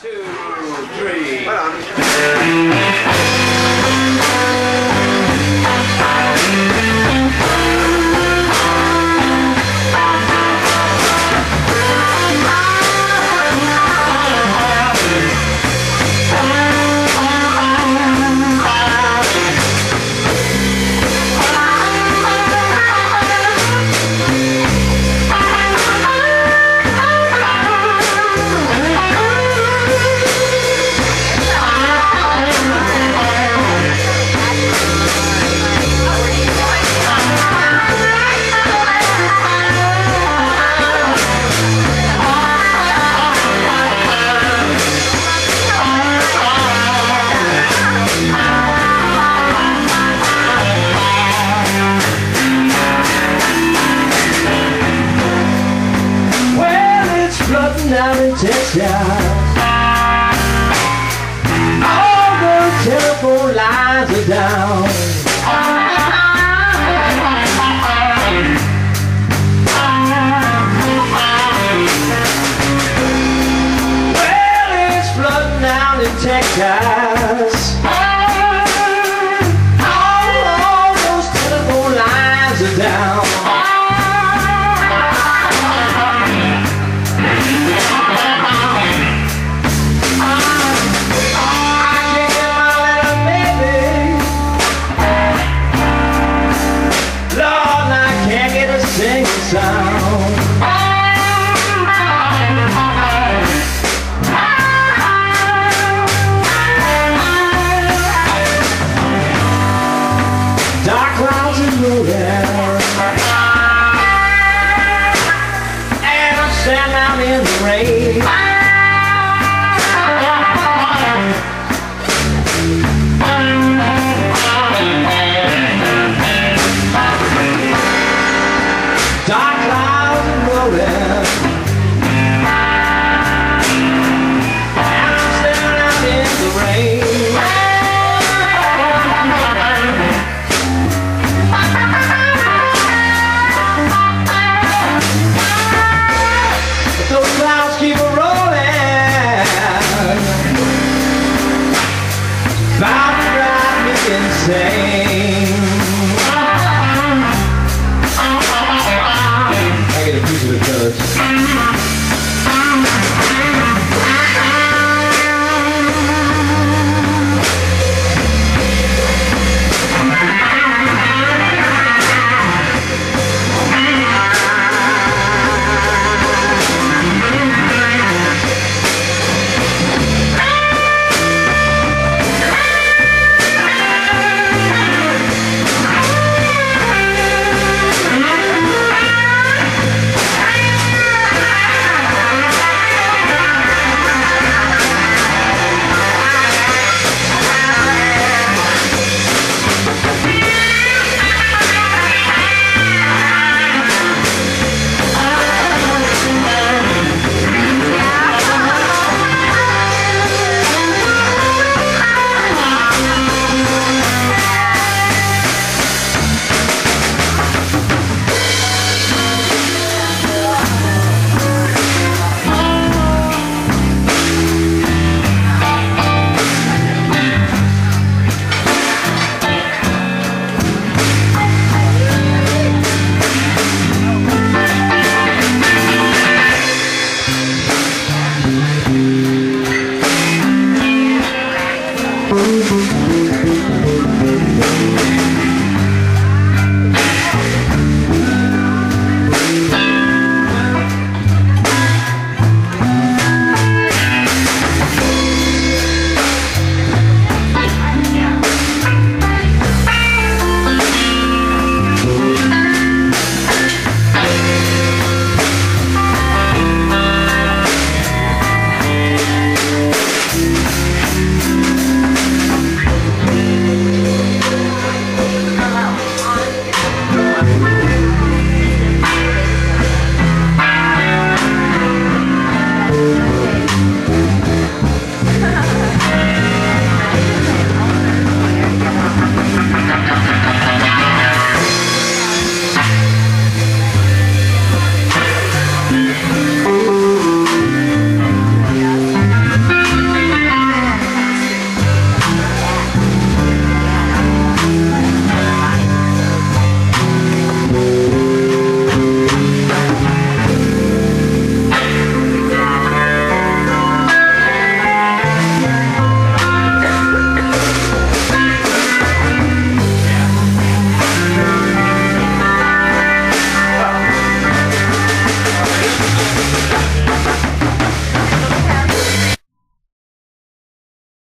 two, three. Hold textiles All the telephone lines are down. Well, it's flooding down in Texas. All, all those telephone lines are down.